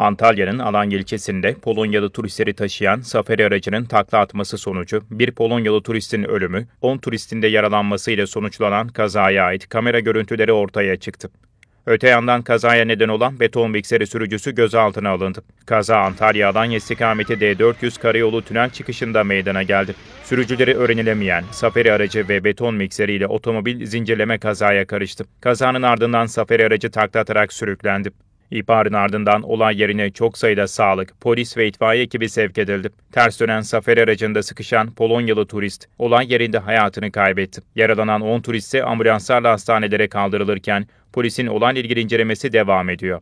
Antalya'nın Alanya ilçesinde Polonyalı turistleri taşıyan safari aracının takla atması sonucu bir Polonyalı turistin ölümü, 10 turistin de yaralanmasıyla sonuçlanan kazaya ait kamera görüntüleri ortaya çıktı. Öte yandan kazaya neden olan beton mikseri sürücüsü gözaltına alındı. Kaza Antalya-Alanya istikameti D400 karayolu tünel çıkışında meydana geldi. Sürücüleri öğrenilemeyen safari aracı ve beton mikseriyle otomobil zincirleme kazaya karıştı. Kazanın ardından safari aracı takla atarak sürüklendi. İhbarın ardından olay yerine çok sayıda sağlık, polis ve itfaiye ekibi sevk edildi. Ters dönen safari aracında sıkışan Polonyalı turist olay yerinde hayatını kaybetti. Yaralanan 10 turist ise ambulanslarla hastanelere kaldırılırken polisin olayla ilgili incelemesi devam ediyor.